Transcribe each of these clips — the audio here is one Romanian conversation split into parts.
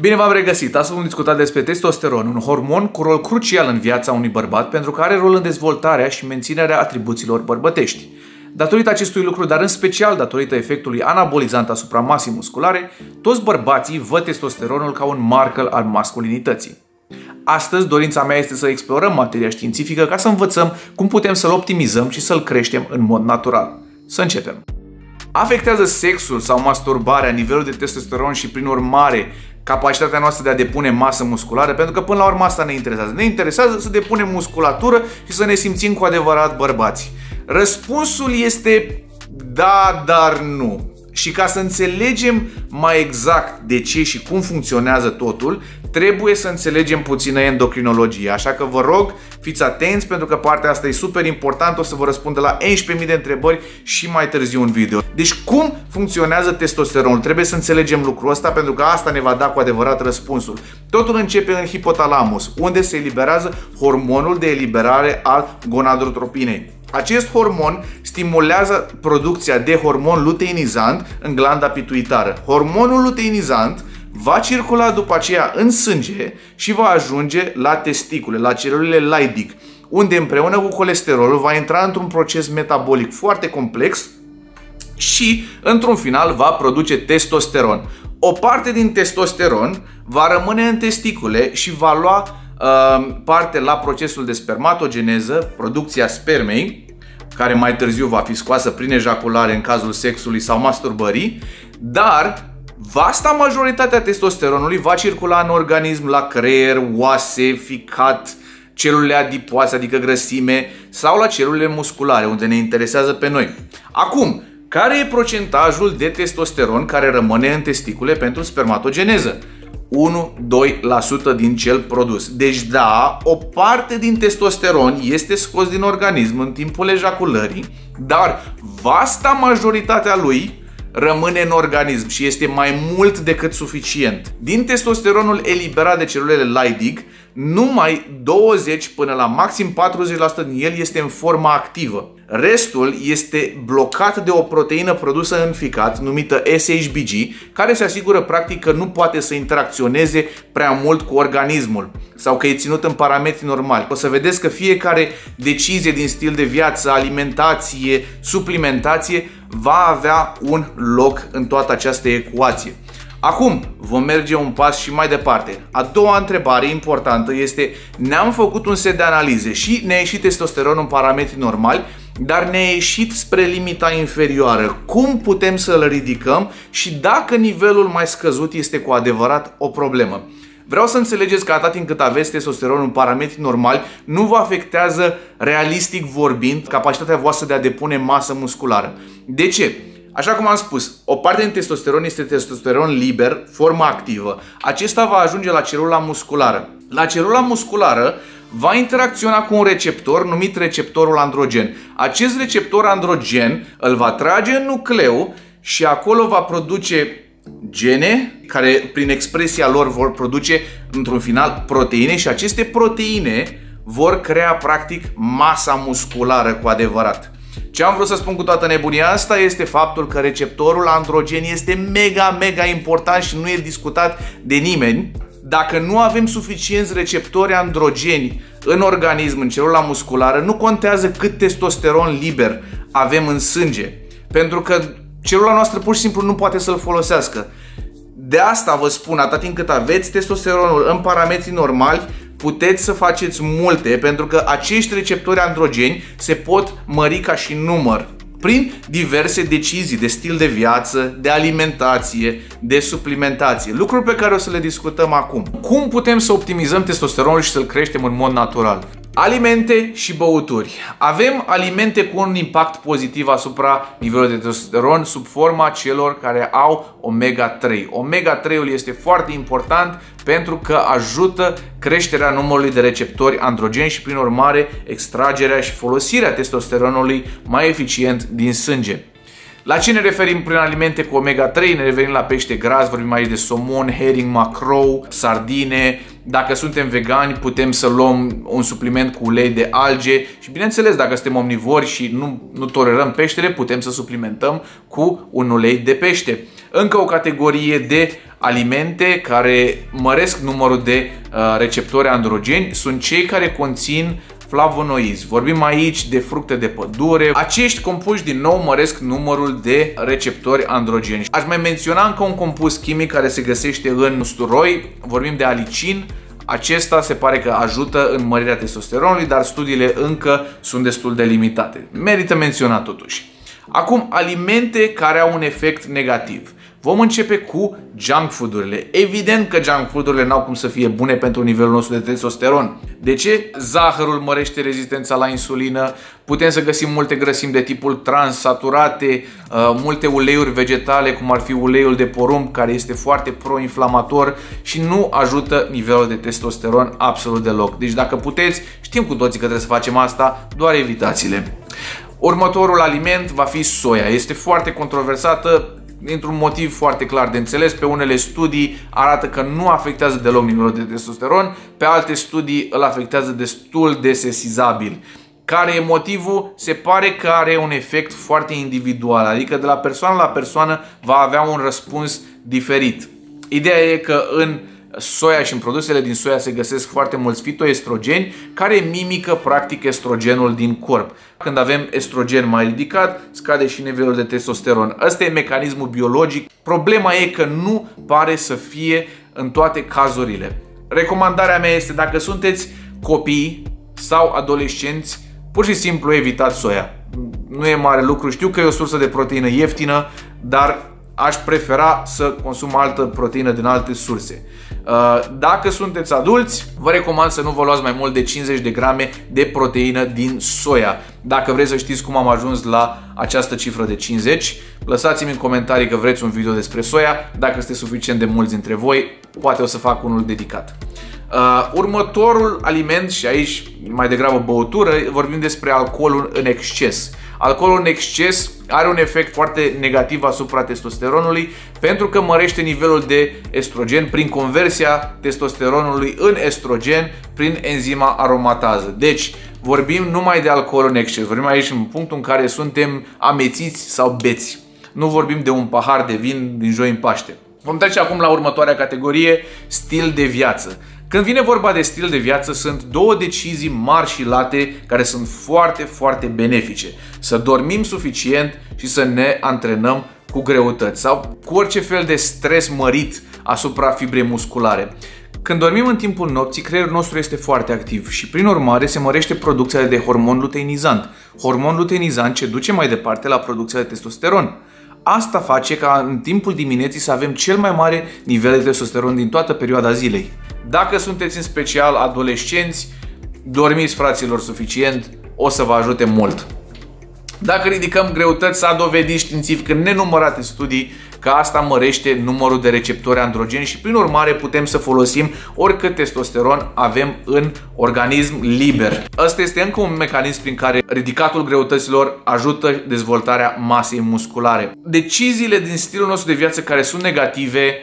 Bine v-am regăsit! Astăzi vom discuta despre testosteron, un hormon cu rol crucial în viața unui bărbat pentru că are rol în dezvoltarea și menținerea atribuțiilor bărbătești. Datorită acestui lucru, dar în special datorită efectului anabolizant asupra masei musculare, toți bărbații văd testosteronul ca un marker al masculinității. Astăzi, dorința mea este să explorăm materia științifică ca să învățăm cum putem să-l optimizăm și să-l creștem în mod natural. Să începem! Afectează sexul sau masturbarea nivelul de testosteron și, prin urmare, capacitatea noastră de a depune masă musculară, pentru că până la urmă asta ne interesează. Ne interesează să depunem musculatură și să ne simțim cu adevărat bărbați. Răspunsul este da, dar nu. Și ca să înțelegem mai exact de ce și cum funcționează totul, trebuie să înțelegem puțină endocrinologie. Așa că vă rog, fiți atenți pentru că partea asta e super importantă. O să vă răspund de la 11.000 de întrebări și mai târziu un video. Deci cum funcționează testosteronul? Trebuie să înțelegem lucrul ăsta pentru că asta ne va da cu adevărat răspunsul. Totul începe în hipotalamus, unde se eliberează hormonul de eliberare al gonadotropinei. Acest hormon stimulează producția de hormon luteinizant în glanda pituitară. Hormonul luteinizant va circula după aceea în sânge și va ajunge la testicule, la celulele Leydig, unde împreună cu colesterolul va intra într-un proces metabolic foarte complex și, într-un final, va produce testosteron. O parte din testosteron va rămâne în testicule și va lua uh, parte la procesul de spermatogeneză, producția spermei, care mai târziu va fi scoasă prin ejaculare în cazul sexului sau masturbării, dar vasta majoritatea testosteronului va circula în organism la creier, oase, ficat, celulele adipoase, adică grăsime, sau la celulele musculare, unde ne interesează pe noi. Acum, care e procentajul de testosteron care rămâne în testicule pentru spermatogeneză? 1-2% din cel produs. Deci da, o parte din testosteron este scos din organism în timpul ejaculării, dar vasta majoritatea lui rămâne în organism și este mai mult decât suficient. Din testosteronul eliberat de celulele Leydig, numai 20 până la maxim 40% din el este în forma activă. Restul este blocat de o proteină produsă în ficat, numită SHBG, care se asigură practic că nu poate să interacționeze prea mult cu organismul sau că e ținut în parametri normali. O să vedeți că fiecare decizie din stil de viață, alimentație, suplimentație va avea un loc în toată această ecuație. Acum vom merge un pas și mai departe. A doua întrebare importantă este ne-am făcut un set de analize și ne-a ieșit testosteronul în parametri normali, dar ne-a ieșit spre limita inferioară. Cum putem să-l ridicăm și dacă nivelul mai scăzut este cu adevărat o problemă? Vreau să înțelegeți că atât timp cât aveți testosteron în parametri normali, nu vă afectează realistic vorbind capacitatea voastră de a depune masă musculară. De ce? Așa cum am spus, o parte din testosteron este testosteron liber, formă activă. Acesta va ajunge la celula musculară. La celula musculară va interacționa cu un receptor numit receptorul androgen. Acest receptor androgen îl va trage în nucleu și acolo va produce gene care prin expresia lor vor produce într-un final proteine și aceste proteine vor crea practic masa musculară cu adevărat. Ce am vrut să spun cu toată nebunia asta este faptul că receptorul androgen este mega, mega important și nu e discutat de nimeni. Dacă nu avem suficienți receptori androgeni în organism, în celula musculară, nu contează cât testosteron liber avem în sânge. Pentru că celula noastră pur și simplu nu poate să-l folosească. De asta vă spun, atât timp cât aveți testosteronul în parametri normali, puteți să faceți multe pentru că acești receptori androgeni se pot mări ca și număr prin diverse decizii de stil de viață, de alimentație, de suplimentație. Lucruri pe care o să le discutăm acum. Cum putem să optimizăm testosteronul și să-l creștem în mod natural? Alimente și băuturi. Avem alimente cu un impact pozitiv asupra nivelului de testosteron sub forma celor care au omega-3. Omega-3-ul este foarte important pentru că ajută creșterea numărului de receptori androgeni și prin urmare extragerea și folosirea testosteronului mai eficient din sânge. La ce ne referim prin alimente cu omega-3? Ne referim la pește gras, vorbim aici de somon, herring, macro, sardine. Dacă suntem vegani, putem să luăm un supliment cu ulei de alge și bineînțeles, dacă suntem omnivori și nu, nu tolerăm peștele, putem să suplimentăm cu un ulei de pește. Încă o categorie de alimente care măresc numărul de uh, receptori androgeni sunt cei care conțin flavonoizi. Vorbim aici de fructe de pădure. Acești compuși din nou măresc numărul de receptori androgeni. Aș mai menționa încă un compus chimic care se găsește în usturoi. Vorbim de alicin. Acesta se pare că ajută în mărirea testosteronului, dar studiile încă sunt destul de limitate. Merită menționat totuși. Acum, alimente care au un efect negativ. Vom începe cu junk food-urile. Evident că junk food-urile n-au cum să fie bune pentru nivelul nostru de testosteron. De ce? Zahărul mărește rezistența la insulină, putem să găsim multe grăsimi de tipul trans, saturate, uh, multe uleiuri vegetale, cum ar fi uleiul de porumb, care este foarte pro-inflamator și nu ajută nivelul de testosteron absolut deloc. Deci dacă puteți, știm cu toții că trebuie să facem asta, doar evitați-le. Următorul aliment va fi soia. Este foarte controversată, dintr-un motiv foarte clar de înțeles. Pe unele studii arată că nu afectează deloc nivelul de testosteron, pe alte studii îl afectează destul de sesizabil. Care e motivul? Se pare că are un efect foarte individual, adică de la persoană la persoană va avea un răspuns diferit. Ideea e că în soia și în produsele din soia se găsesc foarte mulți fitoestrogeni care mimică practic estrogenul din corp. Când avem estrogen mai ridicat, scade și nivelul de testosteron. Ăsta e mecanismul biologic. Problema e că nu pare să fie în toate cazurile. Recomandarea mea este dacă sunteți copii sau adolescenți, pur și simplu evitați soia. Nu e mare lucru, știu că e o sursă de proteină ieftină, dar aș prefera să consum altă proteină din alte surse. Uh, dacă sunteți adulți, vă recomand să nu vă luați mai mult de 50 de grame de proteină din soia. Dacă vreți să știți cum am ajuns la această cifră de 50, lăsați-mi în comentarii că vreți un video despre soia. Dacă este suficient de mulți dintre voi, poate o să fac unul dedicat. Uh, următorul aliment, și aici mai degrabă băutură, vorbim despre alcoolul în exces. Alcoolul în exces are un efect foarte negativ asupra testosteronului pentru că mărește nivelul de estrogen prin conversia testosteronului în estrogen prin enzima aromatază. Deci, vorbim numai de alcool în exces. Vorbim aici în punctul în care suntem amețiți sau beți. Nu vorbim de un pahar de vin din joi în Paște. Vom trece acum la următoarea categorie, stil de viață. Când vine vorba de stil de viață, sunt două decizii mari și late care sunt foarte, foarte benefice. Să dormim suficient și să ne antrenăm cu greutăți sau cu orice fel de stres mărit asupra fibrei musculare. Când dormim în timpul nopții, creierul nostru este foarte activ și prin urmare se mărește producția de hormon luteinizant. Hormon luteinizant ce duce mai departe la producția de testosteron. Asta face ca în timpul dimineții să avem cel mai mare nivel de testosteron din toată perioada zilei. Dacă sunteți în special adolescenți, dormiți fraților suficient, o să vă ajute mult. Dacă ridicăm greutăți, s-a dovedit științific în nenumărate studii că asta mărește numărul de receptori androgeni și prin urmare putem să folosim oricât testosteron avem în organism liber. Ăsta este încă un mecanism prin care ridicatul greutăților ajută dezvoltarea masei musculare. Deciziile din stilul nostru de viață care sunt negative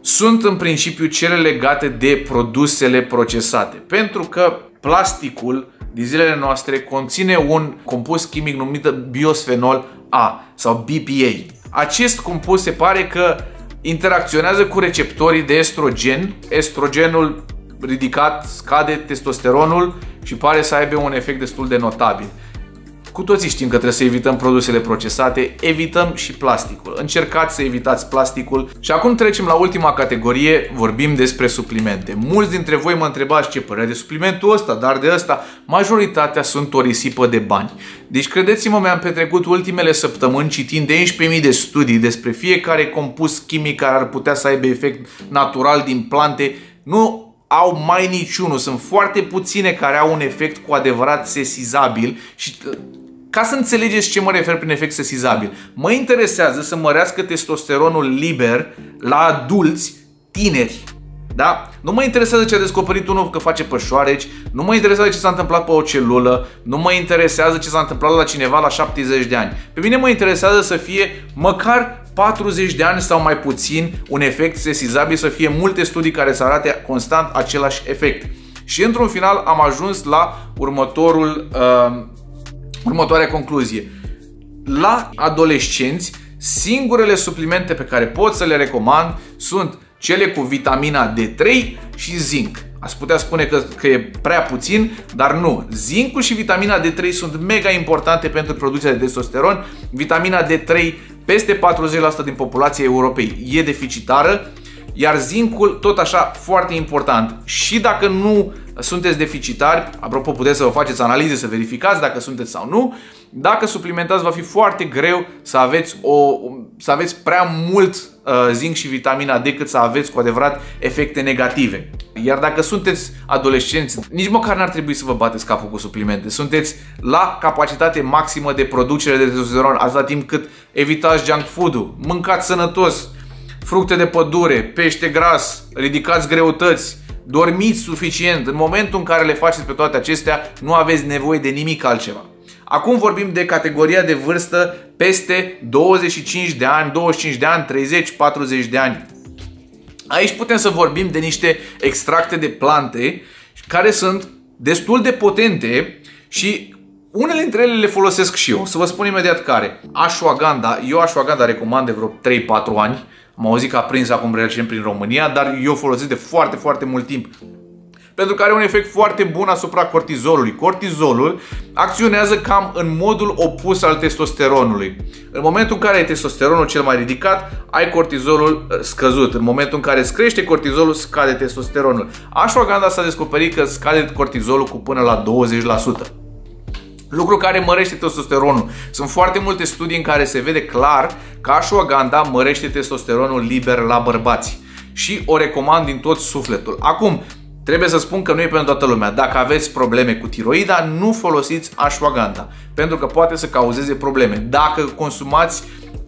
sunt în principiu cele legate de produsele procesate. Pentru că plasticul din zilele noastre conține un compus chimic numit biosfenol A sau BPA. Acest compus se pare că interacționează cu receptorii de estrogen. Estrogenul ridicat scade testosteronul și pare să aibă un efect destul de notabil. Cu toții știm că trebuie să evităm produsele procesate, evităm și plasticul. Încercați să evitați plasticul. Și acum trecem la ultima categorie, vorbim despre suplimente. Mulți dintre voi mă întrebați ce părere de suplimentul ăsta, dar de ăsta majoritatea sunt o risipă de bani. Deci credeți-mă, mi-am petrecut ultimele săptămâni citind de 11.000 de studii despre fiecare compus chimic care ar putea să aibă efect natural din plante. Nu au mai niciunul. Sunt foarte puține care au un efect cu adevărat sesizabil și ca să înțelegeți ce mă refer prin efect sesizabil, mă interesează să mărească testosteronul liber la adulți tineri. Da? Nu mă interesează ce a descoperit unul că face pășoareci, nu mă interesează ce s-a întâmplat pe o celulă, nu mă interesează ce s-a întâmplat la cineva la 70 de ani. Pe mine mă interesează să fie măcar 40 de ani sau mai puțin un efect sesizabil, să fie multe studii care să arate constant același efect. Și într-un final am ajuns la următorul uh, Următoarea concluzie. La adolescenți Singurele suplimente pe care pot să le recomand sunt cele cu vitamina D3 și zinc. Ați putea spune că, că e prea puțin, dar nu. Zincul și vitamina D3 sunt mega importante pentru producția de testosteron. Vitamina D3 peste 40% din populația Europei e deficitară, iar zincul tot așa foarte important. Și dacă nu sunteți deficitari, apropo puteți să vă faceți analize să verificați dacă sunteți sau nu, dacă suplimentați va fi foarte greu să aveți, o, să aveți prea mult uh, zinc și vitamina D cât să aveți cu adevărat efecte negative. Iar dacă sunteți adolescenți, nici măcar n-ar trebui să vă bateți capul cu suplimente. Sunteți la capacitate maximă de producere de testosteron atâta timp cât evitați junk food-ul, mâncați sănătos, fructe de pădure, pește gras, ridicați greutăți, dormiți suficient. În momentul în care le faceți pe toate acestea, nu aveți nevoie de nimic altceva. Acum vorbim de categoria de vârstă peste 25 de ani, 25 de ani, 30, 40 de ani. Aici putem să vorbim de niște extracte de plante care sunt destul de potente și unele dintre ele le folosesc și eu. Să vă spun imediat care. Ashwagandha, eu ashwagandha recomand de vreo 3-4 ani. Am auzit că a prins acum recent prin România, dar eu folosesc de foarte, foarte mult timp pentru că are un efect foarte bun asupra cortizolului. Cortizolul acționează cam în modul opus al testosteronului. În momentul în care ai testosteronul cel mai ridicat, ai cortizolul uh, scăzut. În momentul în care îți crește cortizolul, scade testosteronul. Ashwagandha s-a descoperit că scade cortizolul cu până la 20%. Lucru care mărește testosteronul. Sunt foarte multe studii în care se vede clar că ashwagandha mărește testosteronul liber la bărbați. Și o recomand din tot sufletul. Acum, Trebuie să spun că nu e pentru toată lumea. Dacă aveți probleme cu tiroida, nu folosiți ashwagandha, pentru că poate să cauzeze probleme. Dacă consumați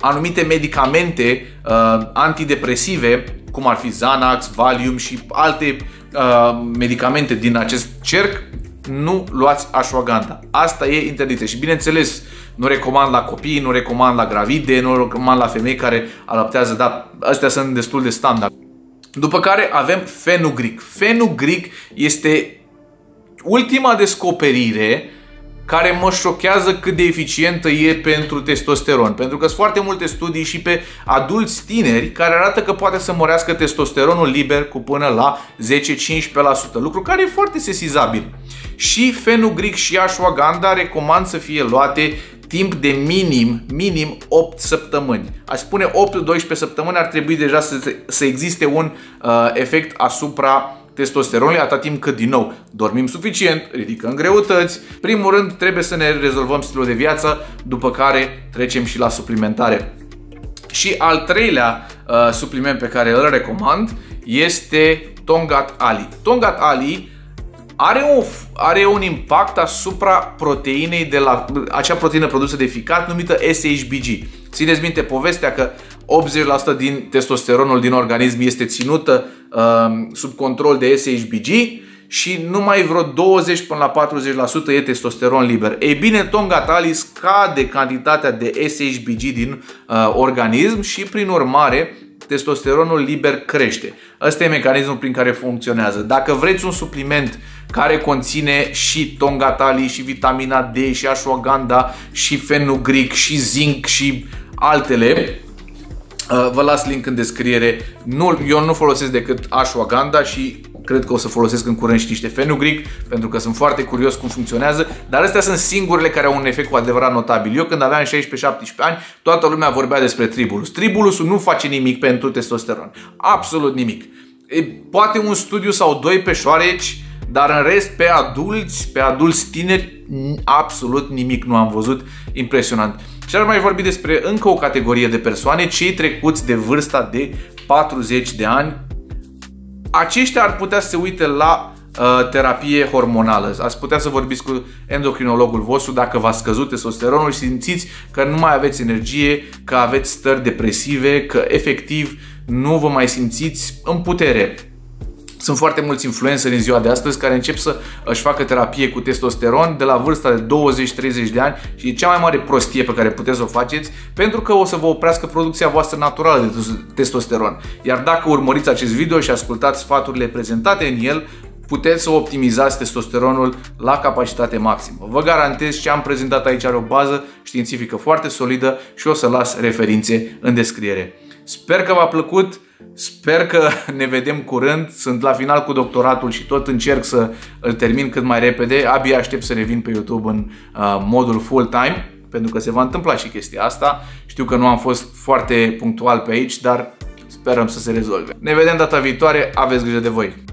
anumite medicamente uh, antidepresive, cum ar fi Xanax, Valium și alte uh, medicamente din acest cerc, nu luați ashwagandha. Asta e interdicție și bineînțeles nu recomand la copii, nu recomand la gravide, nu recomand la femei care alăptează, dar astea sunt destul de standard. După care avem fenugric. Fenugric este ultima descoperire care mă șochează cât de eficientă e pentru testosteron. Pentru că sunt foarte multe studii și pe adulți tineri care arată că poate să mărească testosteronul liber cu până la 10-15%, lucru care e foarte sesizabil. Și fenugric și ashwagandha recomand să fie luate timp de minim, minim 8 săptămâni. Aș spune 8-12 săptămâni ar trebui deja să, să existe un uh, efect asupra testosteronului atât timp cât, din nou, dormim suficient, ridicăm greutăți. Primul rând, trebuie să ne rezolvăm stilul de viață, după care trecem și la suplimentare. Și al treilea uh, supliment pe care îl recomand este Tongat Ali. Tongat Ali are, o, are un impact asupra proteinei de la acea proteină produsă de ficat numită SHBG. Țineți minte povestea că 80% din testosteronul din organism este ținută uh, sub control de SHBG și numai vreo 20 până la 40% e testosteron liber. Ei bine, Tongatali scade cantitatea de SHBG din uh, organism și prin urmare testosteronul liber crește. Ăsta e mecanismul prin care funcționează. Dacă vreți un supliment care conține și tongatali, și vitamina D, și ashwagandha, și fenugric, și zinc, și altele, uh, Vă las link în descriere. Nu, eu nu folosesc decât ashwagandha și cred că o să folosesc în curând și niște fenugric pentru că sunt foarte curios cum funcționează, dar astea sunt singurele care au un efect cu adevărat notabil. Eu când aveam 16-17 ani, toată lumea vorbea despre tribulus. Tribulusul nu face nimic pentru testosteron. Absolut nimic. E, poate un studiu sau doi pe șoareci, dar în rest pe adulți, pe adulți tineri, absolut nimic nu am văzut impresionant. Și ar mai vorbi despre încă o categorie de persoane, cei trecuți de vârsta de 40 de ani aceștia ar putea să se uite la uh, terapie hormonală. Ați putea să vorbiți cu endocrinologul vostru dacă v-a scăzut testosteronul și simțiți că nu mai aveți energie, că aveți stări depresive, că efectiv nu vă mai simțiți în putere. Sunt foarte mulți influenceri în ziua de astăzi care încep să își facă terapie cu testosteron de la vârsta de 20-30 de ani și e cea mai mare prostie pe care puteți să o faceți pentru că o să vă oprească producția voastră naturală de testosteron. Iar dacă urmăriți acest video și ascultați sfaturile prezentate în el, puteți să optimizați testosteronul la capacitate maximă. Vă garantez ce am prezentat aici are o bază științifică foarte solidă și o să las referințe în descriere. Sper că v-a plăcut, sper că ne vedem curând. Sunt la final cu doctoratul și tot încerc să îl termin cât mai repede. Abia aștept să revin pe YouTube în uh, modul full-time, pentru că se va întâmpla și chestia asta. Știu că nu am fost foarte punctual pe aici, dar sperăm să se rezolve. Ne vedem data viitoare, aveți grijă de voi!